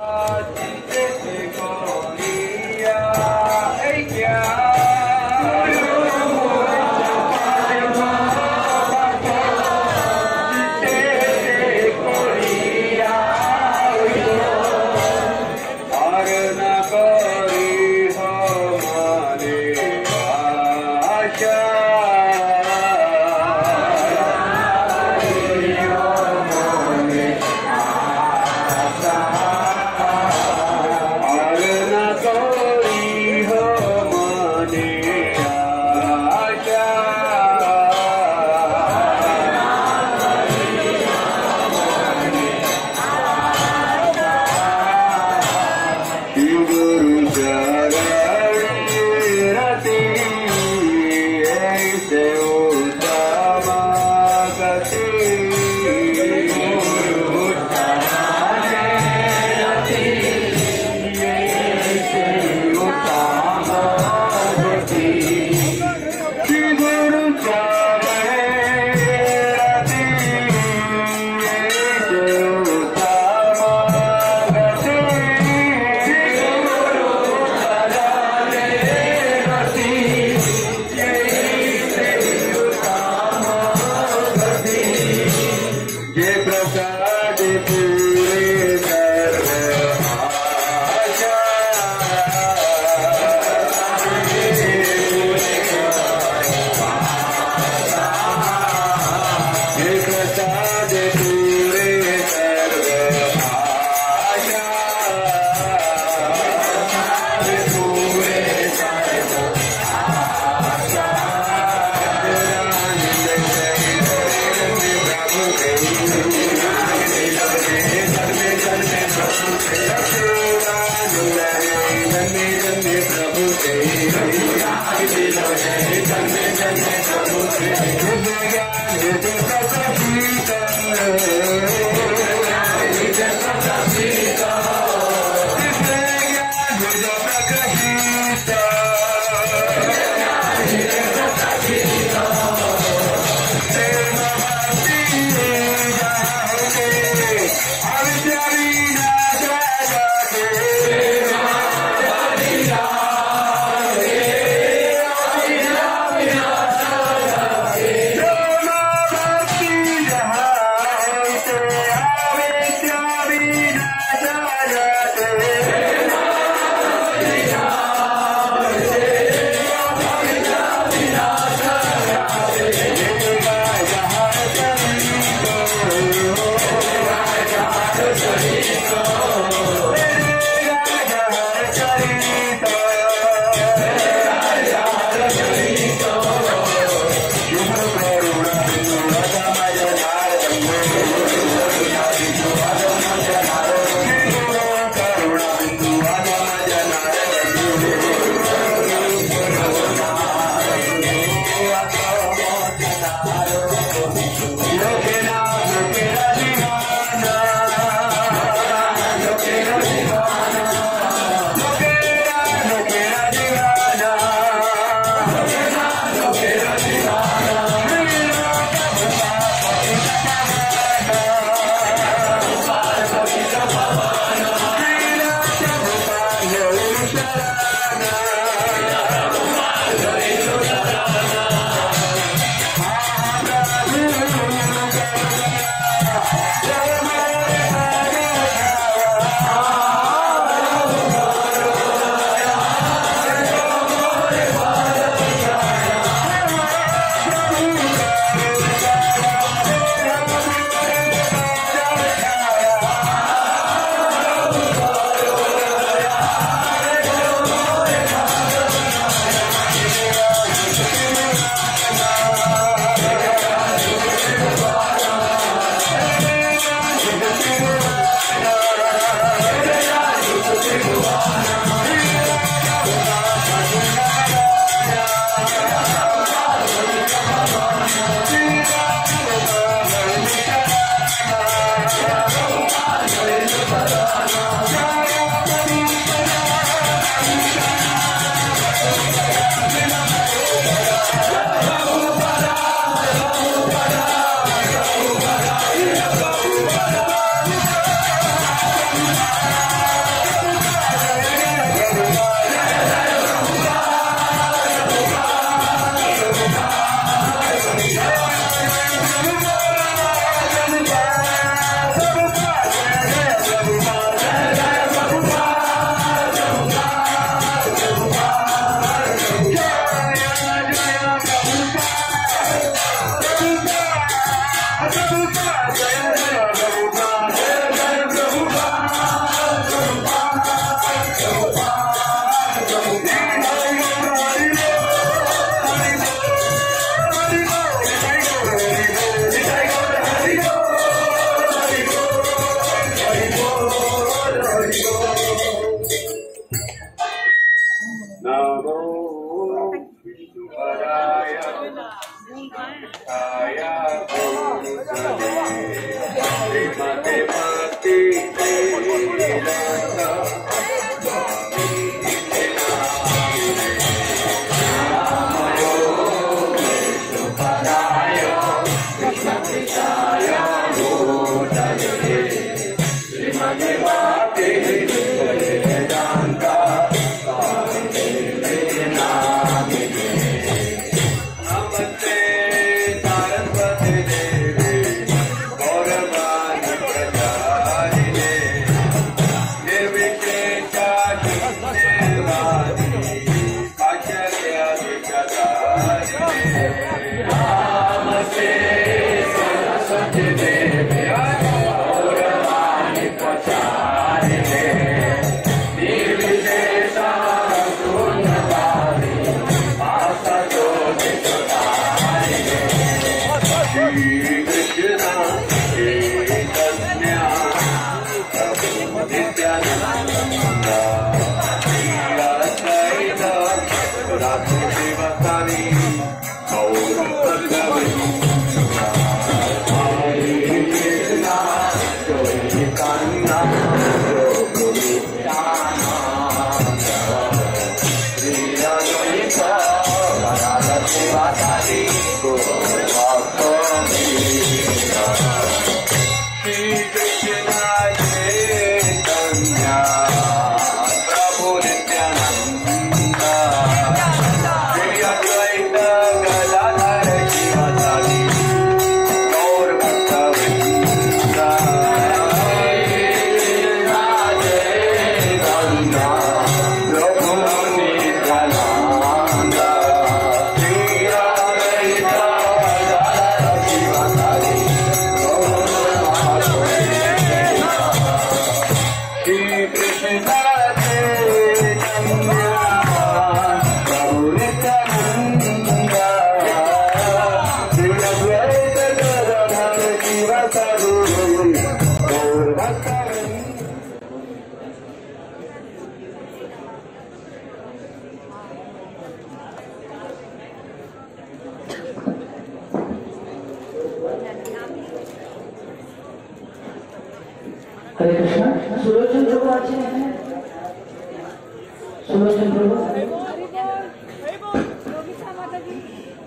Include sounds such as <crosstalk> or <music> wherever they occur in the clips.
Uh, yeah.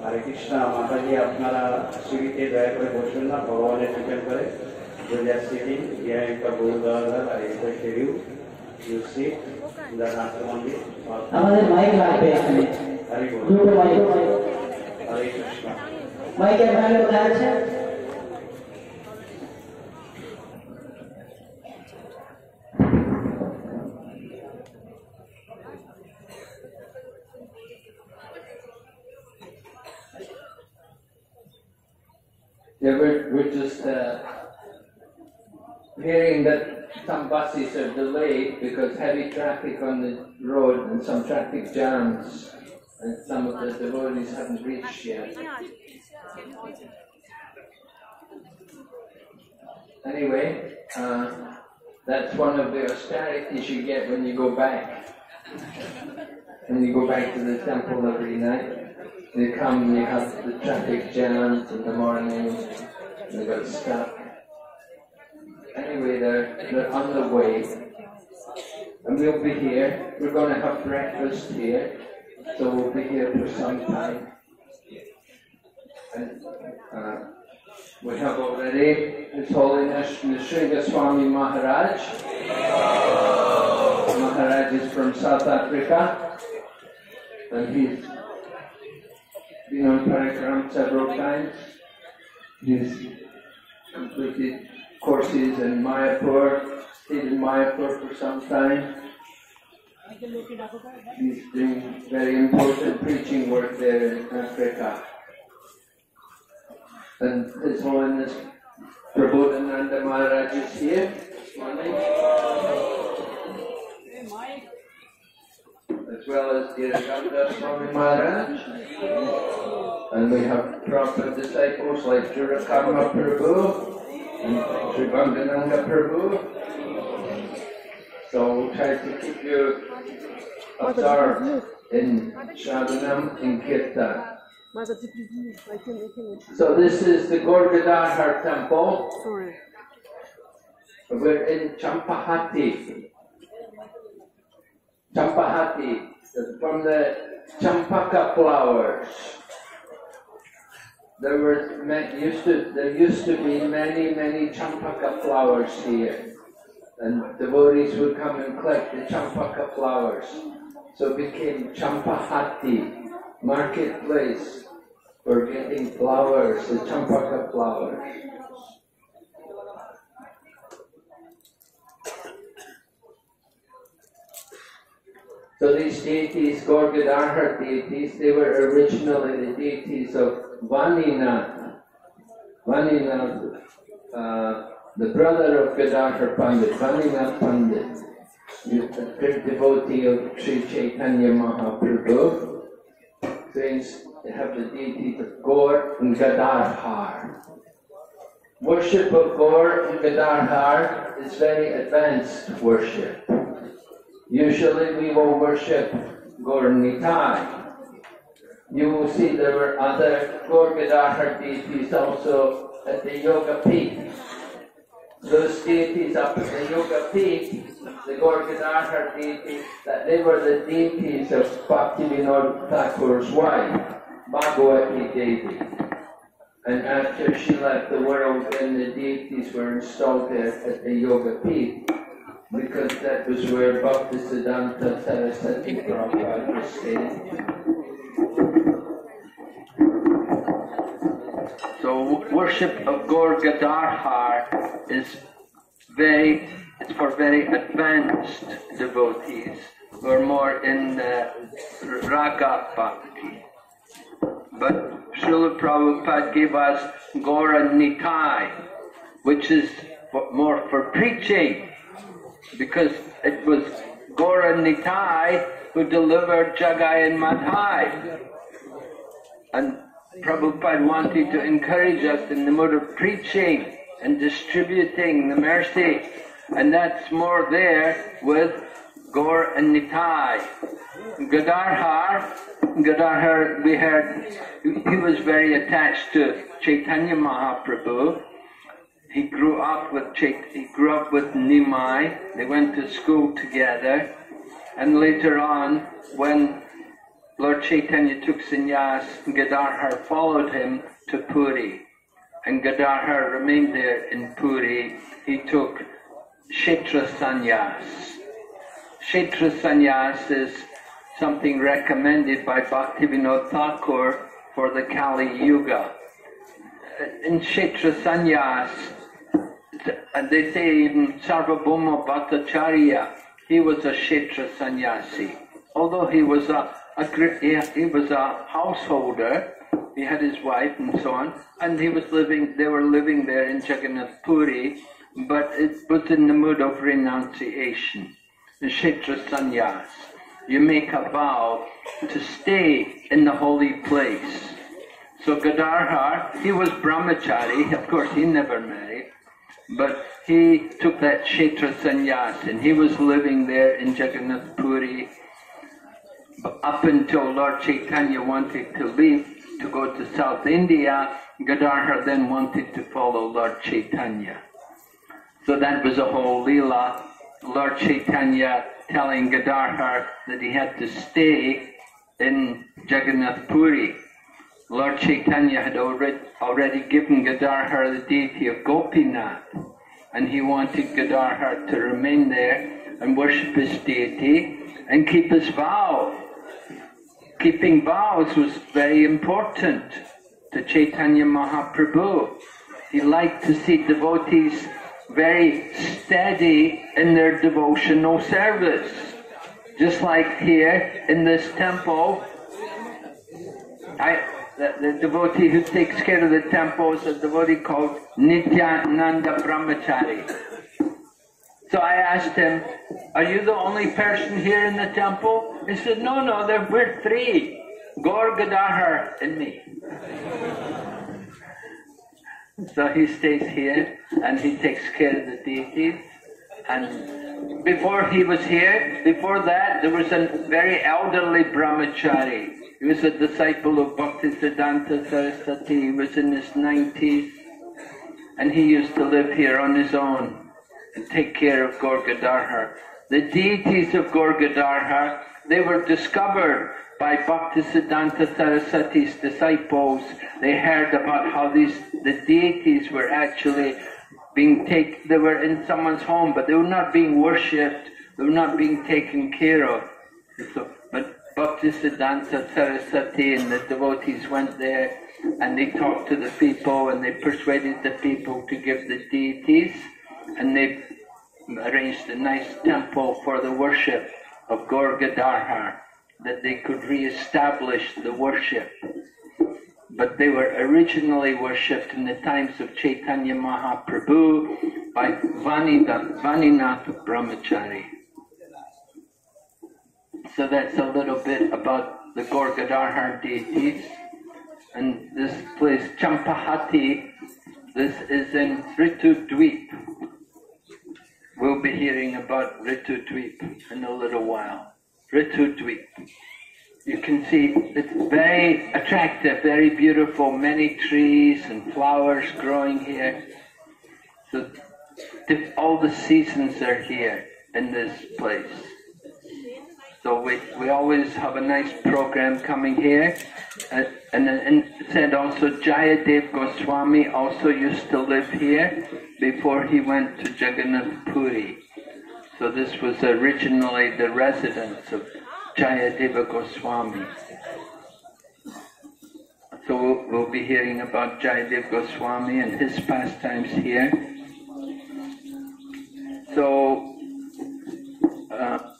হরে কৃষ্ণ মাতাজি আপনারা সিঁড়িতে দয়া করে বসবেন না ভগবানের টিকেট করে যদি আর সিটি ইয়া একটা বহু দরকার আর একটা সিঁড়িও ইউ সি নাথ মন্দির আমাদের মাইক লাগবে এখানে হরি বল দুটো মাইক হরে কৃষ্ণ মাইক এখানে কোথায় আছে Yeah, we're, we're just uh, hearing that some buses are delayed because heavy traffic on the road and some traffic jams, and some of the devotees haven't reached yet. Anyway, uh, that's one of the austerities you get when you go back. When you go back to the temple every night. You come, and you have the traffic jams in the morning, they got stuck. Anyway, they're, they're on the way. And we'll be here. We're going to have breakfast here. So we'll be here for some time. And uh, we have already His Holiness Sri Goswami Maharaj. Maharaj is from South Africa. And he's been on Parikram several times. He's completed courses in Mayapur, stayed in Mayapur for some time. He's doing very important preaching work there in Africa. And His Holiness Prabodhananda Maharaj is here this morning. As well as Dhiraganda Swami Maharaj. And we have proper disciples like Jurakarma Prabhu and Srivandananda Prabhu. So we'll try to keep you absorbed in Shravanam and Kirtan. So this is the Gorgadhar temple. Sorry. We're in Champahati. Champahati, from the champaka flowers. There were ma- used to there used to be many many champaka flowers here, and devotees would come and collect the champaka flowers. So it became Champahati, marketplace for getting flowers, the champaka flowers. So these deities, Gorgadharha deities, they were originally the deities of Vaninath. Vaninath, uh, the brother of Gadadhar Pandit, Vaninath Pandit, a great devotee of Sri Chaitanya Mahaprabhu. Says they have the deities of Gaur and Gadadhar. Worship of Gaur and Gadadhar is very advanced worship. Usually we will worship Gaur Nitai. You will see there were other Gaur Gadadhar deities also at the Yoga Pith. Those deities up at the Yoga Pith, the Gaur Gadadhar deities, that they were the deities of Bhaktivinoda Thakur's wife, Bhagavati Devi. And after she left the world, then the deities were installed there at the Yoga Pith, because that was where Bhaktisiddhanta Saraswati Prabhupada was staying. So worship of Gaur Gadadhar is very, it's for very advanced devotees who are more in the Raga Bhakti. But Srila Prabhupada gave us Gaura Nitai, which is for- more for preaching, because it was Gaura Nitai who delivered Jagai and Madhai. And Prabhupada wanted to encourage us in the mode of preaching and distributing the mercy. And that's more there with Gaur and Nitai. Gadadhar, Gadadhar, we heard, he was very attached to Chaitanya Mahaprabhu. He grew up with Chait- he grew up with Nimai. They went to school together, and later on, when Lord Chaitanya took sannyas, Gadadhar followed him to Puri, and Gadadhar remained there in Puri. He took Kshetra sannyas. Kshetra sannyas is something recommended by Bhaktivinoda Thakur for the Kali Yuga. In Kshetra sannyas, and they say even Sarvabhauma Bhattacharya, he was a Kshetra sannyasi. Although he was a, a he, was a householder, he had his wife and so on, and he was living, they were living there in Jagannath Puri, but it was in the mood of renunciation. The Kshetra sannyas. You make a vow to stay in the holy place. So Gadadhar, he was brahmachari, of course he never married, but he took that Kshetra sannyas and he was living there in Jagannath Puri up until Lord Chaitanya wanted to leave to go to South India. Gadadhar then wanted to follow Lord Chaitanya. So that was a whole leela. Lord Chaitanya telling Gadadhar that he had to stay in Jagannath Puri. Lord Chaitanya had already, already given Gadadhar the deity of Gopinath, and he wanted Gadadhar to remain there and worship his deity and keep his vow. Keeping vows was very important to Chaitanya Mahaprabhu. He liked to see devotees very steady in their devotional service. Just like here in this temple, I, the, the devotee who takes care of the temple is a devotee called Nityananda Brahmachari. So I asked him, Are you the only person here in the temple? He said, No, no, there, we're three Gaur Gadadhar and me. So he stays here and he takes care of the deities. And before he was here, before that, there was a very elderly brahmachari. He was a disciple of Bhaktisiddhanta Saraswati. He was in his 90s. And he used to live here on his own and take care of Gaur Gadadhar. The deities of Gaur Gadadhar, they were discovered by Bhaktisiddhanta Saraswati's disciples. They heard about how these the deities were actually being taken, they were in someone's home, but they were not being worshipped, they were not being taken care of. So, but Bhaktisiddhanta Saraswati and the devotees went there and they talked to the people and they persuaded the people to give the deities and they arranged a nice temple for the worship of Gaur Gadadhar that they could re-establish the worship. But they were originally worshipped in the times of Chaitanya Mahaprabhu by Vanida, Vaninath Brahmachari. So that's a little bit about the Gaur Gadadhar deities. And this place, Champahati, this is in Ritu Dweep, we'll be hearing about Ritu Dweep in a little while. Ritu Dweep. You can see it's very attractive, very beautiful, many trees and flowers growing here. So all the seasons are here in this place. So we, we always have a nice program coming here. Uh, and, and said also Jayadev Goswami also used to live here before he went to Jagannath Puri. So this was originally the residence of Jayadeva Goswami. So we'll, we'll be hearing about Jayadev Goswami and his pastimes here. So, uh,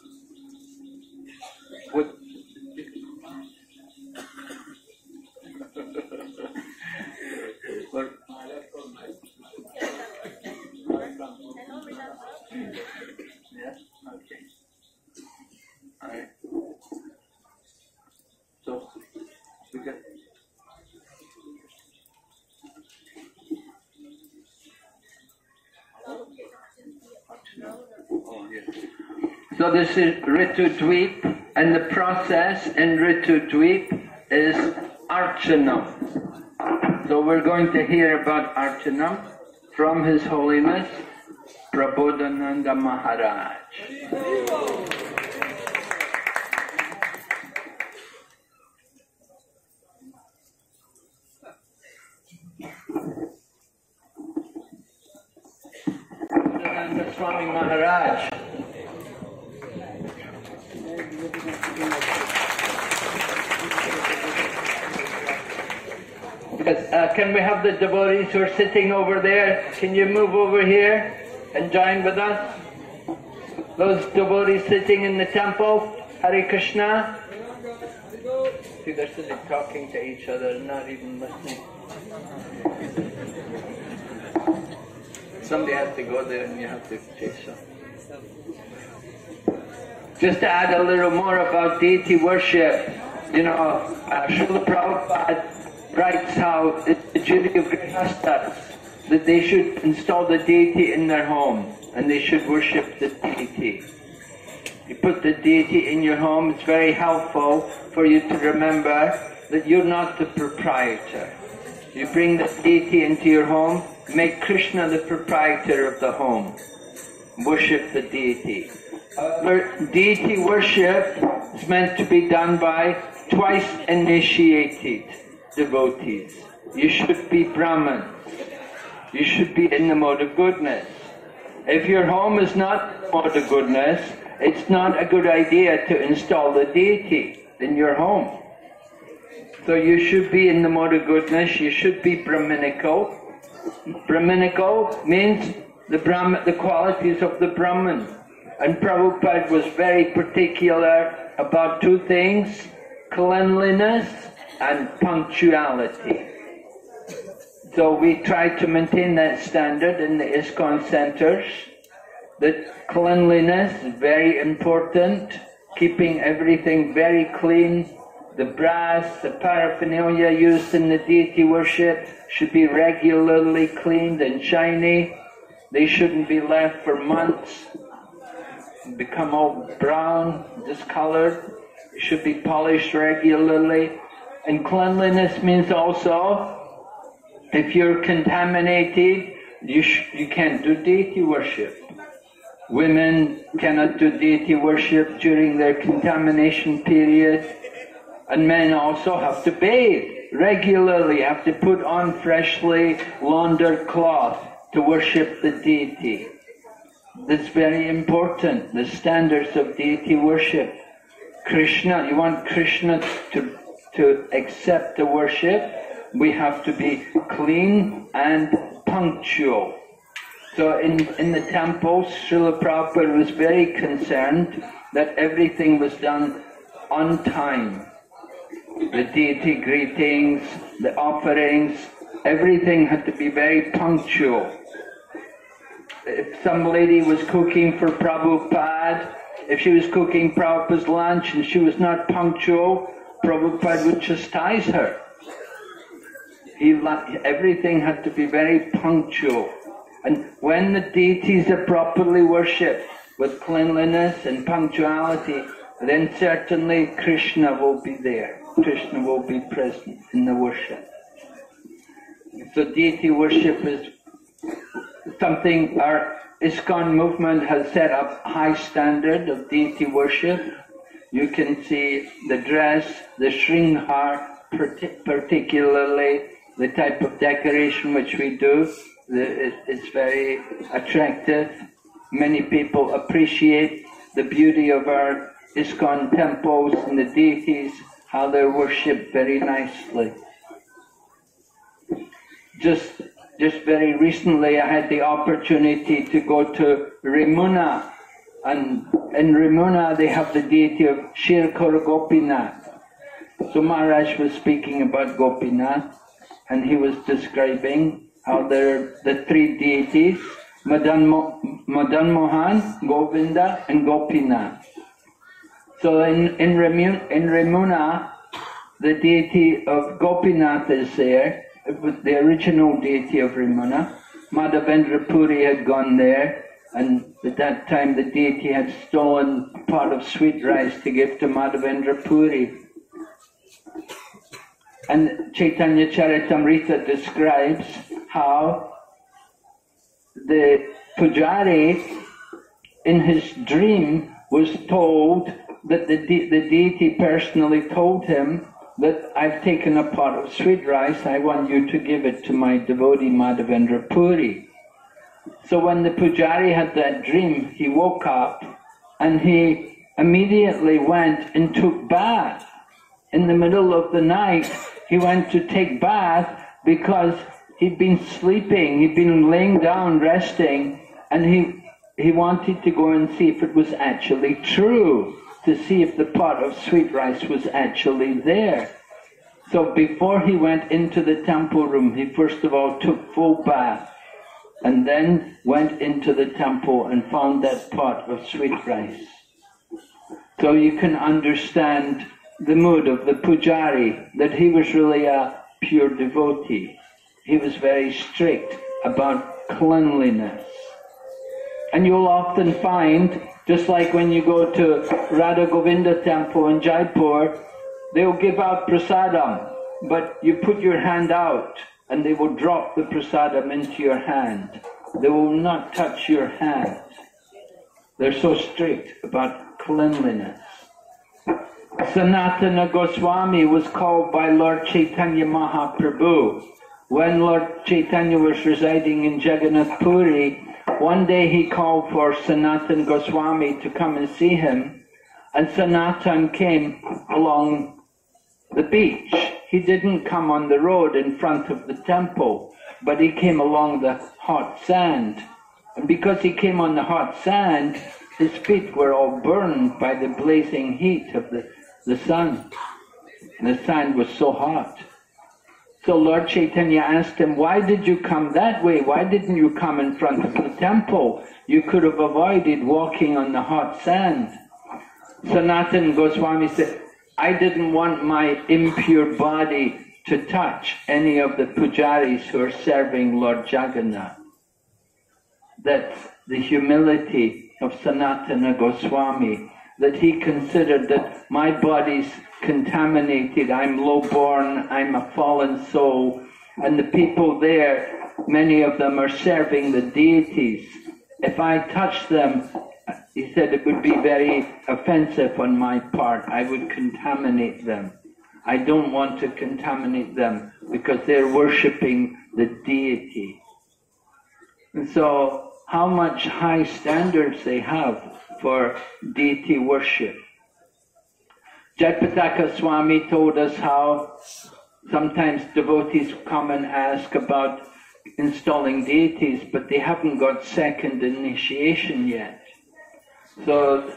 So, we got. So this is Ritu Dweep, and the process in Ritu Dweep is Archanam. So we're going to hear about Archanam from His Holiness Prabodhananda Maharaj. Prabodhananda Swami Maharaj. Yes, uh, can we have the devotees who are sitting over there? Can you move over here and join with us? Those devotees sitting in the temple, Hare Krishna. See, they're sitting talking to each other, not even listening. Somebody has to go there and you have to chase them. Just to add a little more about deity worship, you know, uh, Srila Prabhupada writes how it's of Grihastas that they should install the deity in their home and they should worship the deity. You put the deity in your home, it's very helpful for you to remember that you're not the proprietor. You bring the deity into your home, make Krishna the proprietor of the home. Worship the deity. Uh, However, deity worship is meant to be done by twice initiated devotees. You should be Brahman. You should be in the mode of goodness. If your home is not the mode of goodness, it's not a good idea to install the deity in your home. So you should be in the mode of goodness, you should be Brahminical. Brahminical means the, Brahman, the qualities of the Brahman. And Prabhupada was very particular about two things, cleanliness and punctuality. So we try to maintain that standard in the ISKCON centers, The cleanliness is very important, keeping everything very clean. The brass, the paraphernalia used in the deity worship should be regularly cleaned and shiny. They shouldn't be left for months, become all brown, discolored. It should be polished regularly. And cleanliness means also if you're contaminated, you, you can't do deity worship. Women cannot do deity worship during their contamination period. And men also have to bathe regularly, have to put on freshly laundered cloth to worship the deity. That's very important, the standards of deity worship. Krishna, you want Krishna to, to accept the worship, we have to be clean and punctual. So in, in the temples, Srila Prabhupada was very concerned that everything was done on time. The deity greetings, the offerings, everything had to be very punctual. If some lady was cooking for Prabhupada, if she was cooking Prabhupada's lunch and she was not punctual, Prabhupada would chastise her. Everything had to be very punctual. And when the deities are properly worshipped with cleanliness and punctuality, then certainly Krishna will be there. Krishna will be present in the worship. So deity worship is something our ISKCON movement has set up high standard of deity worship. You can see the dress, the shringhar, particularly the type of decoration which we do. It's very attractive. Many people appreciate the beauty of our ISKCON temples and the deities, how they're worshipped very nicely. Just, just very recently I had the opportunity to go to Remuna and in Remuna they have the deity of Shirkar Gopinath. So Maharaj was speaking about Gopinath and he was describing how there are the three deities, Madan, Mo, Madan Mohan, Govinda and Gopinath. So in, in, Remun, in Remuna, the deity of Gopinath is there, the original deity of Remuna. Madhavendra Puri had gone there, and at that time the deity had stolen pot of sweet rice to give to Madhavendra Puri. And Chaitanya Charitamrita describes how the pujari in his dream was told that the, de- the deity personally told him that I've taken a pot of sweet rice, I want you to give it to my devotee Madhavendra Puri. So when the pujari had that dream, he woke up and he immediately went and took bath. In the middle of the night, he went to take bath because he'd been sleeping, he'd been laying down resting, and he, he wanted to go and see if it was actually true to see if the pot of sweet rice was actually there. So before he went into the temple room, he first of all took full bath and then went into the temple and found that pot of sweet rice. So you can understand the mood of the pujari, that he was really a pure devotee. He was very strict about cleanliness. And you'll often find just like when you go to Radha Govinda temple in Jaipur, they'll give out prasadam, but you put your hand out and they will drop the prasadam into your hand. They will not touch your hand. They're so strict about cleanliness. Sanatana Goswami was called by Lord Chaitanya Mahaprabhu. When Lord Chaitanya was residing in Jagannath Puri, one day he called for Sanatan Goswami to come and see him, and Sanatan came along the beach. He didn't come on the road in front of the temple, but he came along the hot sand. And because he came on the hot sand, his feet were all burned by the blazing heat of the, the sun. And the sand was so hot. So Lord Chaitanya asked him, why did you come that way? Why didn't you come in front of the temple? You could have avoided walking on the hot sand. Sanatan Goswami said, I didn't want my impure body to touch any of the pujaris who are serving Lord Jagannath. That's the humility of Sanatana Goswami, that he considered that my body's contaminated, I'm low-born, I'm a fallen soul, and the people there, many of them are serving the deities. If I touch them, he said it would be very offensive on my part. I would contaminate them. I don't want to contaminate them because they're worshipping the deity. And so, how much high standards they have for deity worship. Jayapataka Swami told us how sometimes devotees come and ask about installing deities, but they haven't got second initiation yet. So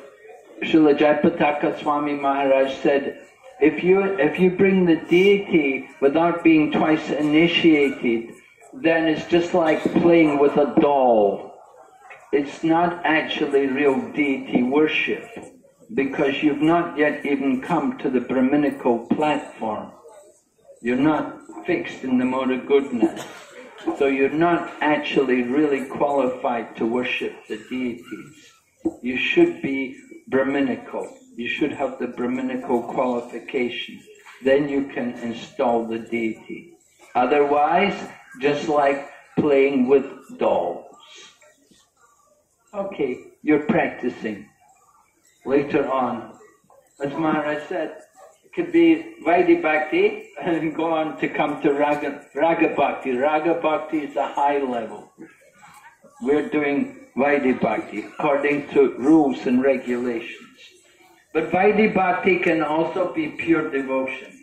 Srila Jayapataka Swami Maharaj said, if you, if you bring the deity without being twice initiated, then it's just like playing with a doll. It's not actually real deity worship because you've not yet even come to the Brahminical platform. You're not fixed in the mode of goodness. So you're not actually really qualified to worship the deities. You should be Brahminical. You should have the Brahminical qualification. Then you can install the deity. Otherwise, just like playing with dolls. Okay, you're practicing. Later on, as Maharaj said, it could be Vaidhi Bhakti <laughs> and go on to come to Raga, Raga Bhakti. Raga Bhakti is a high level. We're doing Vaidhi Bhakti according to rules and regulations. But Vaidhi Bhakti can also be pure devotion.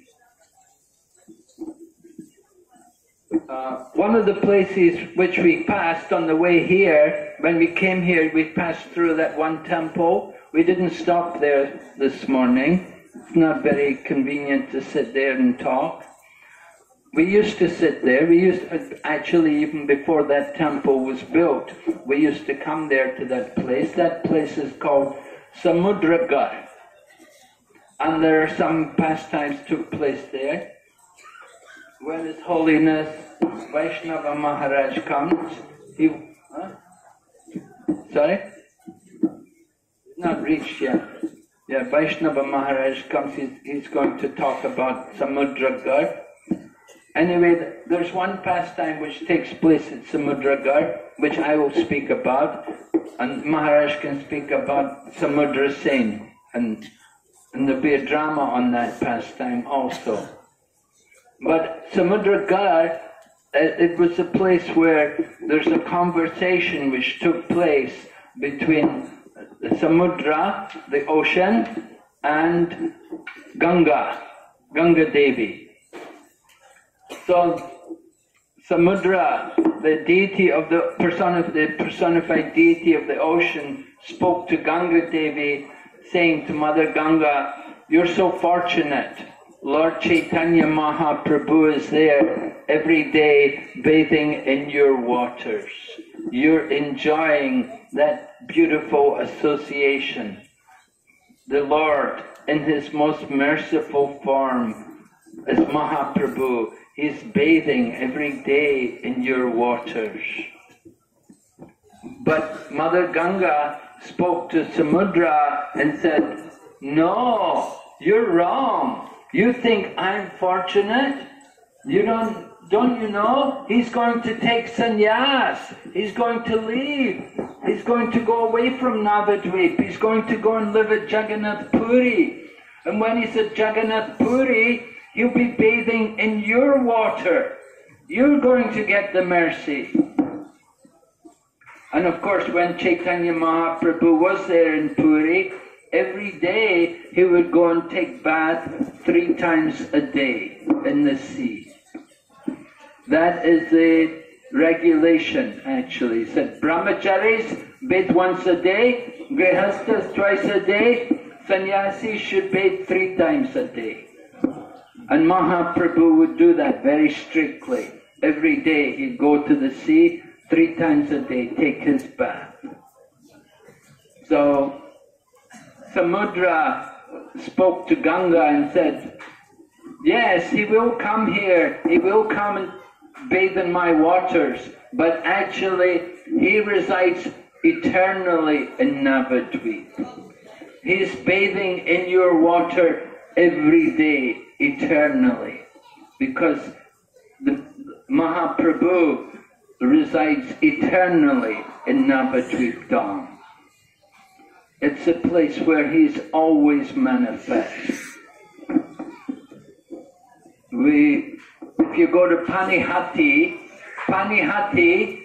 Uh, one of the places which we passed on the way here, when we came here, we passed through that one temple. We didn't stop there this morning. It's not very convenient to sit there and talk. We used to sit there. We used to, actually even before that temple was built, we used to come there to that place. That place is called Samudragarh, and there are some pastimes took place there. When His Holiness Vaishnava Maharaj comes, he huh? sorry, not reached yet. Yeah, Vaishnava Maharaj comes. He's, he's going to talk about Samudragarh. Anyway, there's one pastime which takes place at Samudragarh, which I will speak about, and Maharaj can speak about Samudra Sen, and, and there'll be a drama on that pastime also. But Samudra Samudragarh, uh, it was a place where there's a conversation which took place between the Samudra, the ocean, and Ganga, Ganga Devi. So Samudra, the deity of the, personif- the personified deity of the ocean, spoke to Ganga Devi, saying to Mother Ganga, "You're so fortunate. Lord Chaitanya Mahaprabhu is there every day, bathing in your waters. You're enjoying that beautiful association. The Lord, in His most merciful form, as Mahaprabhu." He's bathing every day in your waters. But Mother Ganga spoke to Samudra and said, No, you're wrong. You think I'm fortunate? You don't don't you know? He's going to take sannyas. He's going to leave. He's going to go away from Navadvip. He's going to go and live at Jagannath Puri. And when he's at Jagannath Puri, He'll be bathing in your water. You're going to get the mercy. And of course, when Chaitanya Mahaprabhu was there in Puri, every day he would go and take bath three times a day in the sea. That is the regulation, actually. He said, Brahmacharis bathe once a day, Grihastas twice a day, sannyasis should bathe three times a day. And Mahaprabhu would do that very strictly. Every day he'd go to the sea three times a day, take his bath. So Samudra spoke to Ganga and said, Yes, he will come here, he will come and bathe in my waters, but actually he resides eternally in Navadvip. He's bathing in your water every day eternally because the Mahaprabhu resides eternally in Navadvip Dham. It's a place where he's always manifest. We, if you go to Panihati, Panihati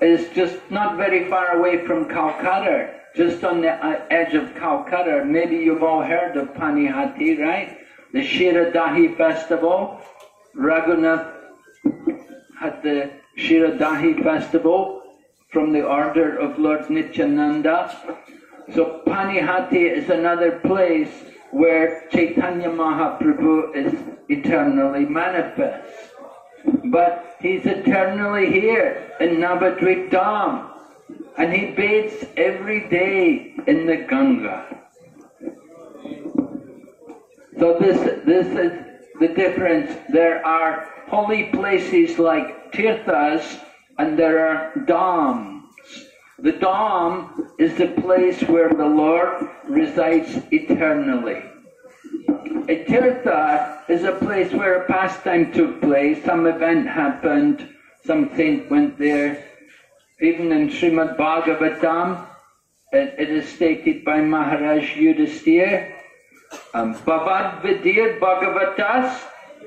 is just not very far away from Calcutta, just on the uh, edge of Calcutta. Maybe you've all heard of Panihati, right? the Shiradahi festival. Raghunath had the Shiradahi festival from the order of Lord Nityananda. So Panihati is another place where Chaitanya Mahaprabhu is eternally manifest. But he's eternally here in Navadvip Dham. And he bathes every day in the Ganga. So this, this is the difference. There are holy places like tirthas and there are dhams. The dham is the place where the Lord resides eternally. A tirtha is a place where a pastime took place, some event happened, some saint went there. Even in Srimad Bhagavatam, it, it is stated by Maharaj Yudhisthira, um, Bhavad Vidir Bhagavatas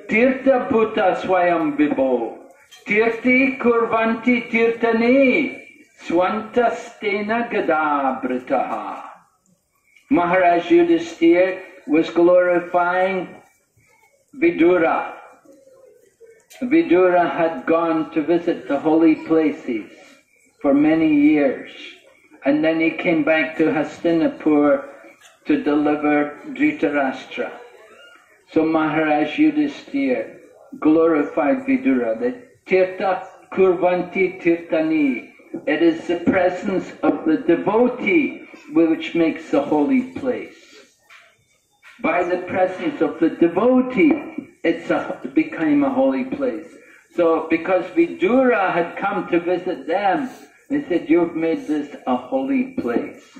Tirtha Bhuta Swayam Vibho Tirti Kurvanti Tirtani Swantastena Gadabrataha Maharaj Yudhisthira was glorifying Vidura. Vidura had gone to visit the holy places for many years and then he came back to Hastinapur to deliver Dhritarashtra. So Maharaj Yudhisthira glorified Vidura, the Tirtha Kurvanti Tirtani. It is the presence of the devotee which makes the holy place. By the presence of the devotee, it's a, it became a holy place. So because Vidura had come to visit them, they said, you've made this a holy place.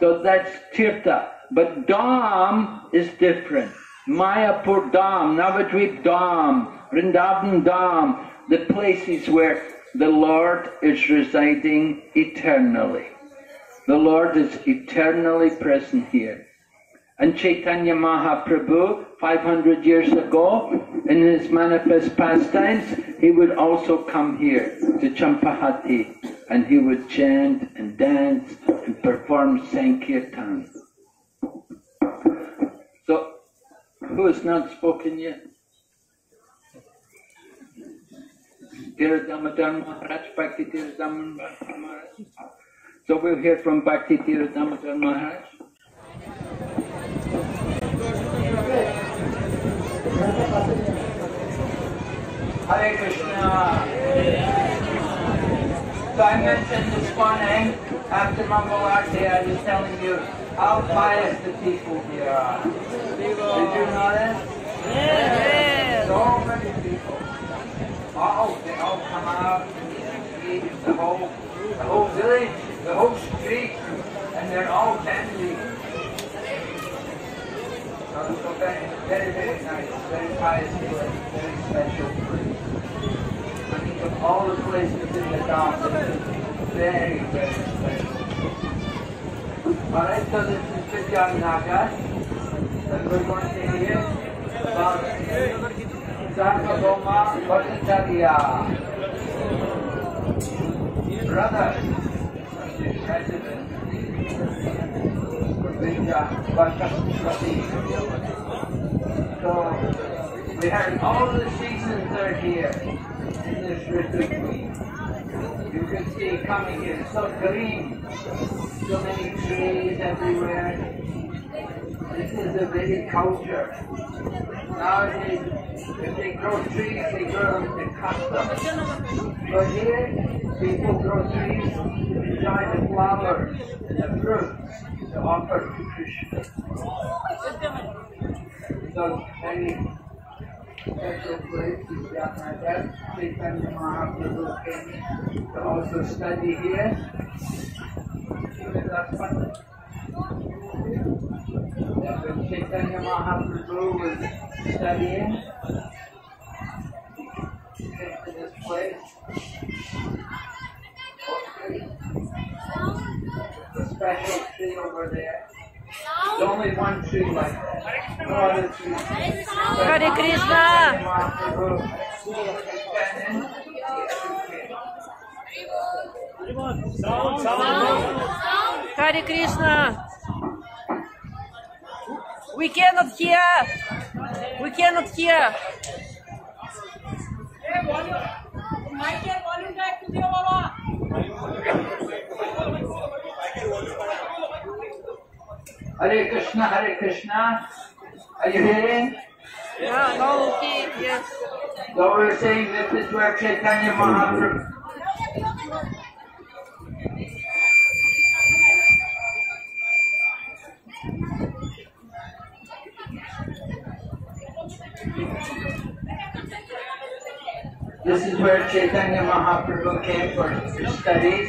So that's Tirtha. But Dham is different. Mayapur Dham, Navadvip Dham, Vrindavan Dham, the places where the Lord is residing eternally. The Lord is eternally present here. And Chaitanya Mahaprabhu, 500 years ago, in his manifest pastimes, he would also come here to Champahati and he would chant and dance and perform Sankirtan. So, who has not spoken yet? Dhira Damodar Maharaj, Bhakti Dhira Damodar Maharaj. So we'll hear from Bhakti Dhira Damodar Maharaj. Hare Krishna. So I mentioned this morning, after Mangalarti, I was telling you how pious the people here are. Did you know that? Yes. So many people. All, they all come out and the whole, the whole village, the whole street, and they're all family. So, so very, very, very nice, very pious very special place. I think of all the places in the town, very, very special. Alright, so this is Vidyanagar, and we're going to hear about Sarvabhauma Bhattacharya. Brother, President. So, we have all the seasons are here in this retreat. You can see coming here, so green, so many trees everywhere. This is a very culture. Nowadays, if they grow trees, they grow them to. But here, people grow trees to enjoy the flowers and the fruits to offer to Krishna. So, very special place is Yamnagar. Chaitanya Mahaprabhu came to also study here. That's one. When Chaitanya Mahaprabhu was studying, to this place. The special tree over there. There's only one tree like that. No other tree. Hare Krishna. Mahaprabhu. Hare Krishna. We cannot hear. We cannot hear. Hare Krishna, Hare Krishna. Are you hearing? Yeah, no, okay, yes. So we're saying this is where Chaitanya Mahaprabhu. This is where Chaitanya Mahaprabhu came for studies.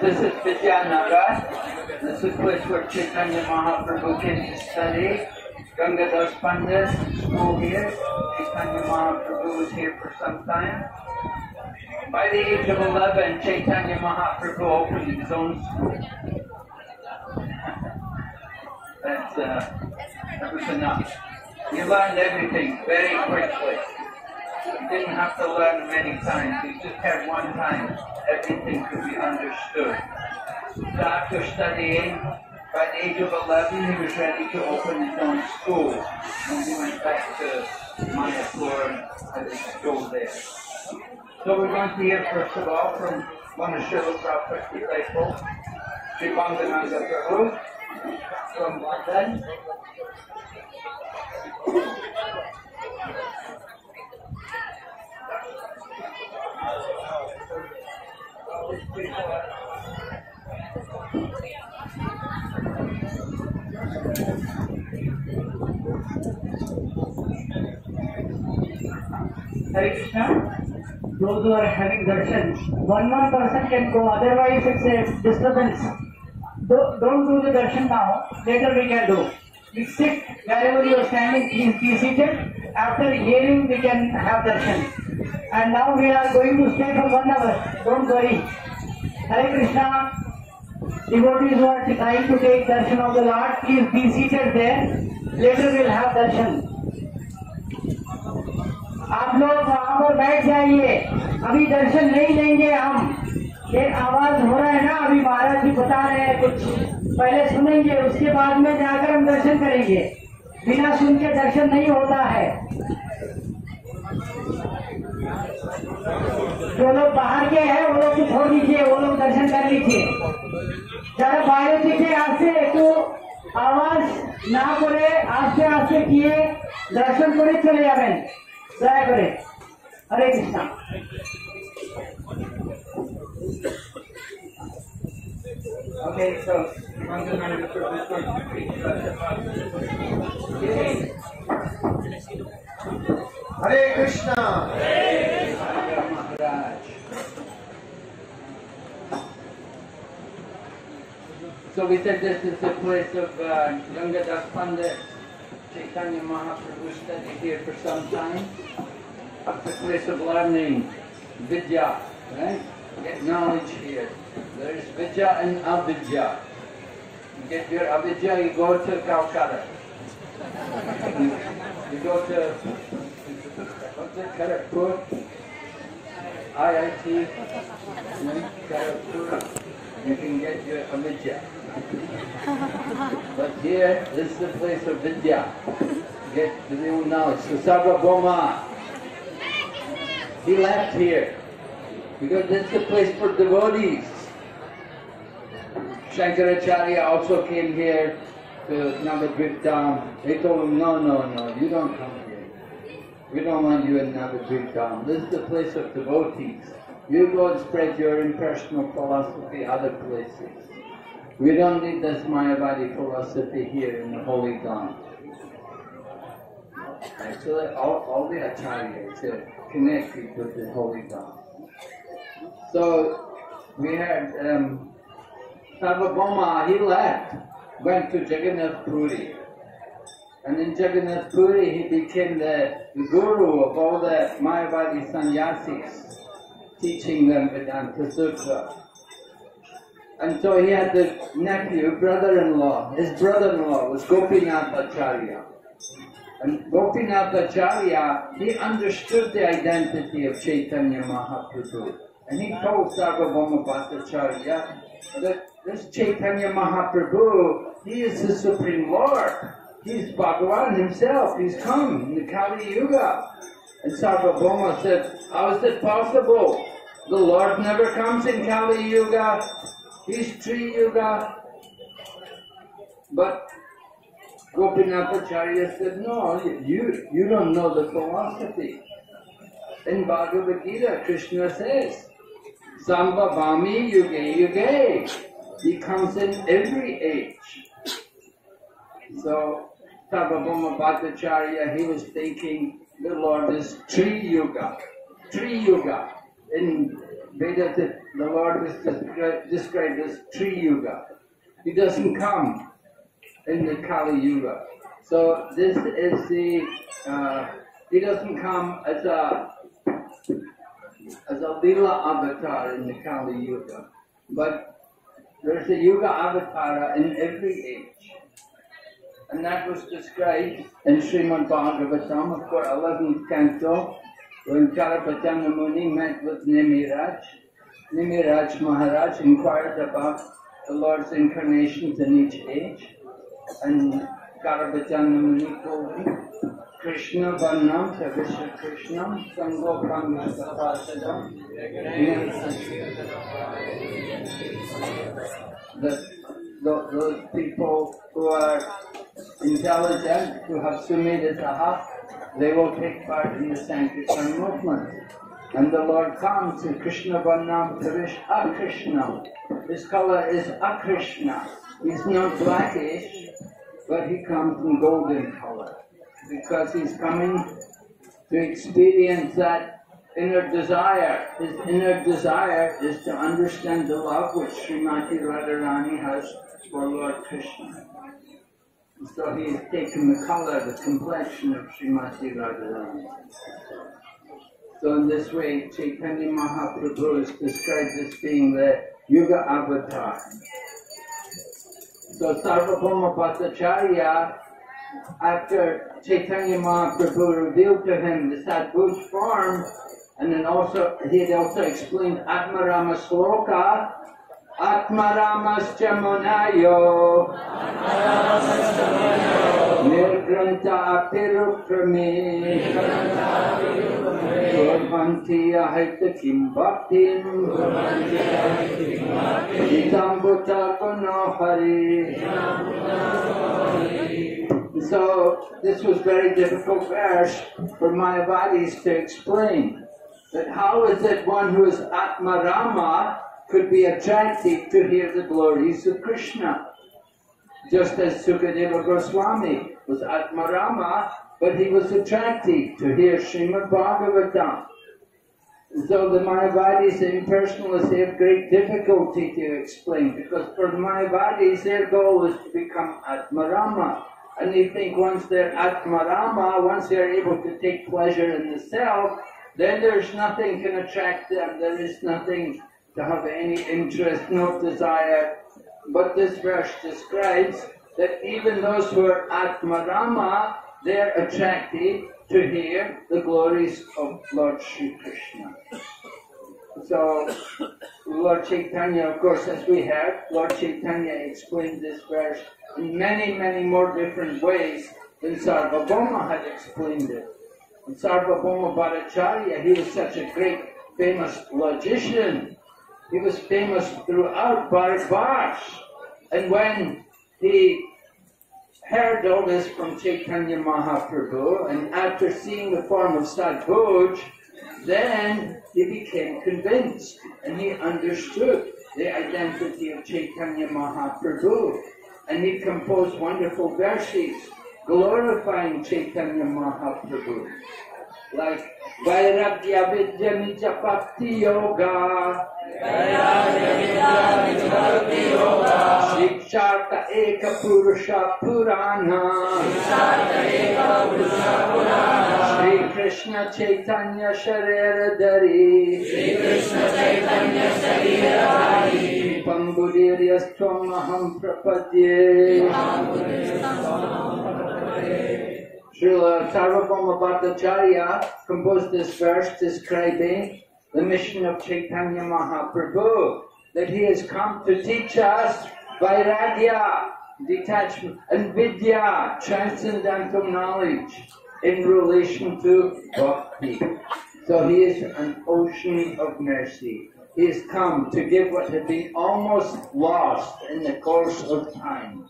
this is Vidyanagar. This is place where Chaitanya Mahaprabhu came to study. Gangadas Pandit school here. Chaitanya Mahaprabhu was here for some time. By the age of 11, Chaitanya Mahaprabhu opened his own school. That's, uh, that was enough. You learned everything very quickly. Didn't have to learn many times. You just had one time. Everything could be understood. After studying, by the age of 11, he was ready to open his own school. And he went back to Mayapur and his school there. So we're going to hear first of all from one of Srila Prabhupada's disciples, Sri Bangananga Prabhu, from London. Hare Krishna. Those who are having darshan, one one person can go. Otherwise, it's a disturbance. Don't, don't do the darshan now. Later we can do. We sit wherever you are standing. Please be seated. After hearing, we can have darshan. And now we are going to stay for one hour. Don't worry. Hare Krishna. Devotees who are trying to take darshan of the Lord, please be seated there. Later we'll have darshan. आप लोग वहाँ पर बैठ जाइए अभी दर्शन नहीं लेंगे हम ये आवाज़ हो रहा है ना अभी महाराज जी बता रहे हैं कुछ पहले सुनेंगे उसके बाद में जाकर हम दर्शन करेंगे बिना सुन के दर्शन नहीं होता है जो लोग बाहर के हैं वो लोग को छोड़ दीजिए वो लोग दर्शन कर लीजिए যারা বাইরে থেকে আসে একটু আওয়াজ না করে আস্তে আস্তে গিয়ে দর্শন করে চলে যাবেন দয়া করে হরে Krishna Okay, so Bangananga Prabhu is going to preach about Yay. Hare Krishna. Maharaj. So we said this is the place of uh, Gangadas Pandit. Chaitanya Mahaprabhu studied here for some time. It's a place of learning, vidya, right? Get knowledge here. There's vidya and avidya. You get your avidya, you go to Calcutta. You, go to what's it, IIT? Kharagpur. You can get your avidya. But here, this is the place of vidya. Get the new knowledge. So Sarvabhauma, he left here because this is the place for devotees. Shankaracharya also came here to Navadvip. They told him, no, no, no, you don't come here. We don't want you in Navadvip. This is the place of devotees. You go and spread your impersonal philosophy other places. We don't need this Mayavadi philosophy here in the Holy Dham. Actually, all, all the acharyas are connected with the Holy Dham. So, we had um, Sarvabhauma, he left, went to Jagannath Puri. And in Jagannath Puri, he became the, the guru of all the Mayavadi sannyasis, teaching them Vedanta Sutra. And so he had the nephew, brother-in-law. His brother-in-law was Gopinath Acharya. And Gopinath Acharya, he understood the identity of Chaitanya Mahaprabhu. And he told Sarvabhauma Bhattacharya that this Chaitanya Mahaprabhu, he is the Supreme Lord. He's Bhagavan himself. He's come in the Kali Yuga. And Sarvabhauma said, how is it possible? The Lord never comes in Kali Yuga. He's Tri Yuga. But Gopinathacharya said, no, you, you don't know the philosophy. In Bhagavad Gita, Krishna says, Sambhavami Yuge Yuge. He comes in every age. So, Sarvabhauma Bhattacharya, he was thinking the Lord is Tri Yuga. Tri Yuga. In Vedas, the Lord is descri- described as Tri Yuga. He doesn't come in the Kali Yuga. So this is the, uh, he doesn't come as a, as a Lila avatar in the Kali Yuga. But there's a Yuga avatar in every age. And that was described in Srimad Bhagavatam, of course, 11th canto, when Karabhajana Muni met with Nimiraj. Nimiraj Maharaj inquired about the Lord's incarnations in each age. And Karabhajana Muni Krishna Varnam Savishya Krishnam Sango Pangasapasadam that tho- those people who are intelligent, who have Sumita Saha, they will take part in the Sankirtan movement. And the Lord comes in Krishna Varnam Tarish Akrishna. His color is Akrishna. He's not blackish, but he comes in golden color. Because he's coming to experience that inner desire. His inner desire is to understand the love which Srimati Radharani has for Lord Krishna. So he has taken the color, the complexion of Srimati Radharani. So in this way, Chaitanya Mahaprabhu is described as being the Yuga Avatar. So Sarvabhauma Bhattacharya, after Chaitanya Mahaprabhu revealed to him the Sadbhuj form, and then also he had also explained Atmarama Sloka, Atmaramascha Munayo, Nirgranta Apirukrami, Kurvanti Ahita Kim Bhaktim, Itambuta Hari. So this was very difficult verse for Mayavadis to explain. That how is it one who is Atmarama could be attracted to hear the glories of Krishna? Just as Sukadeva Goswami was Atmarama, but he was attracted to hear Srimad Bhagavatam. So the Mayavadis and impersonalists have great difficulty to explain because for the Mayavadis their goal is to become Atmarama. And they think once they're Atmarama, once they're able to take pleasure in the self, then there's nothing can attract them, there is nothing to have any interest, no desire. But this verse describes that even those who are Atmarama, they're attracted to hear the glories of Lord Sri Krishna. So, Lord Chaitanya, of course, as we have, Lord Chaitanya explained this verse in many, many more different ways than Sarvabhauma had explained it. And Sarvabhauma Bhattacharya, he was such a great, famous logician. He was famous throughout Bharatvarsh. And when he heard all this from Chaitanya Mahaprabhu, and after seeing the form of Sadbhuj, then he became convinced and he understood the identity of Chaitanya Mahaprabhu. And he composed wonderful verses glorifying Chaitanya Mahaprabhu. Like Vairagya Vidya Nija Bhakti Yoga, Eka Purusha Purana, Shri Krishna Chaitanya Sharira Dari, Pambudiryastvam Aham Prapadye. Srila Sarvabhauma Bhattacharya composed this verse describing the mission of Chaitanya Mahaprabhu, that he has come to teach us Vairagya, detachment, and Vidya, transcendental knowledge, in relation to Bhakti. So he is an ocean of mercy. He has come to give what had been almost lost in the course of time.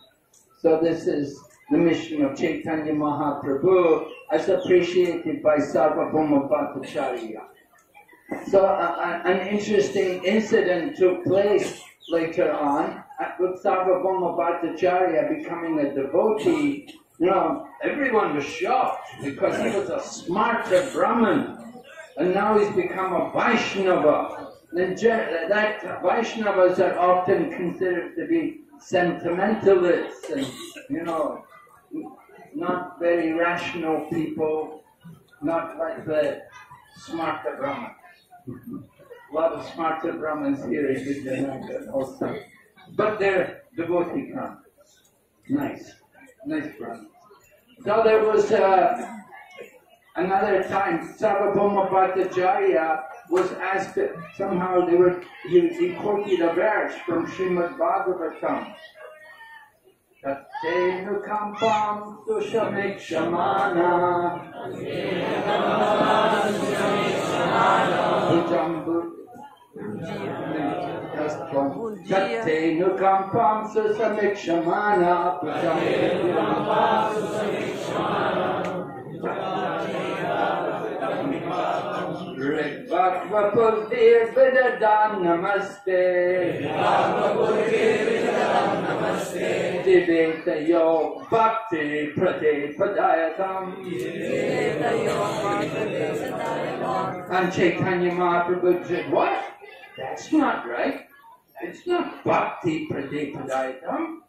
So this is the mission of Chaitanya Mahaprabhu as appreciated by Sarvabhauma Bhattacharya. So uh, an interesting incident took place later on uh, with Sarvabhauma Bhattacharya becoming a devotee. You know, everyone was shocked because he was a smarta Brahmin and now he's become a Vaishnava. And that Vaishnavas are often considered to be sentimentalists and, you know, not very rational people, not like the smarta Brahmins. A lot of smarta Brahmins here in Vidyanagar also. But they're devotee Brahmins. Nice. Nice Brahmins. So there was uh, another time, Sarvabhauma Bhattacharya was asked, somehow they were, he, he quoted a verse from Srimad Bhagavatam. Tattenu kampam Rigvatva Purdir Vidadan Namaste Diveta Yo Bhakti Pradepadayatam And Chaitanya Mahaprabhu said, what? That's not right. It's not Bhakti Pradepadayatam.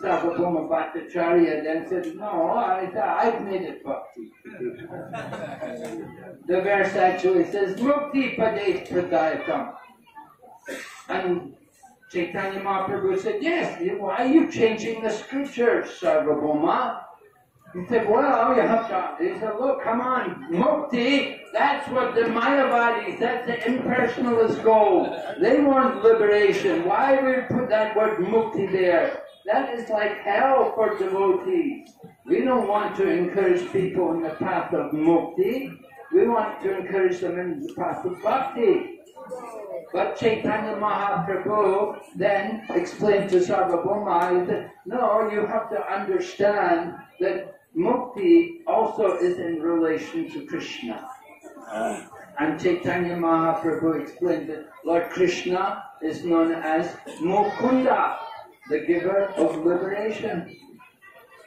Sarvabhauma Bhattacharya then said, no, I, I've made it Bhakti. the verse actually says, Mukti Pade Pradayatam. And Chaitanya Mahaprabhu said, yes, why are you changing the scriptures, Sarvabhauma? He said, well, you have to, he said, look, come on, mukti, that's what the Mayavadis, that's the impersonalist goal. They want liberation. Why we put that word mukti there? That is like hell for devotees. We don't want to encourage people in the path of mukti. We want to encourage them in the path of bhakti. But Chaitanya Mahaprabhu then explained to Sarvabhauma no, you have to understand that mukti also is in relation to Krishna. Ah. And Chaitanya Mahaprabhu explained that Lord Krishna is known as Mukunda, the giver of liberation.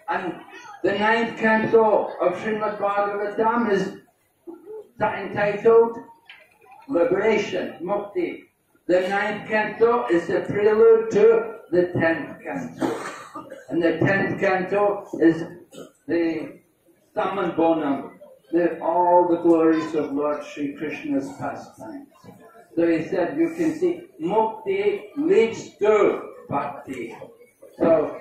And the ninth canto of Srimad Bhagavatam is entitled Liberation, Mukti. The ninth canto is the prelude to the tenth canto. And the tenth canto is the summum bonum, the, all the glories of Lord Sri Krishna's pastimes. So he said, you can see, Mukti leads to Bhakti. So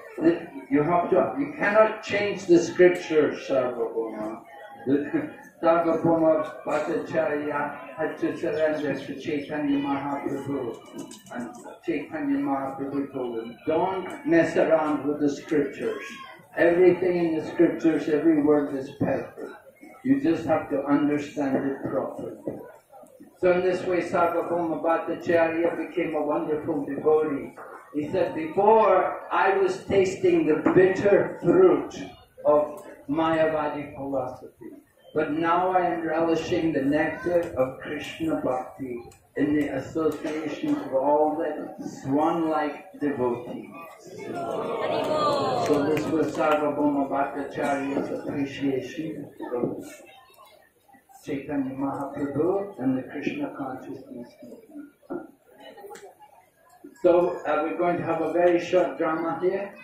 you have to, you cannot change the scriptures, Sarvabhauma. The- Sarvabhauma Bhattacharya had to surrender to Chaitanya Mahaprabhu. And Chaitanya Mahaprabhu told him, don't mess around with the scriptures. Everything in the scriptures, every word is perfect. You just have to understand it properly. So in this way, Sarvabhauma Bhattacharya became a wonderful devotee. He said, before I was tasting the bitter fruit of Mayavadi philosophy, but now I am relishing the nectar of Krishna Bhakti in the association of all the swan-like devotees. So this was Sarvabhauma Bhattacharya's appreciation of Chaitanya Mahaprabhu and the Krishna consciousness movement. So are we going to have a very short drama here?